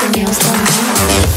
the nails on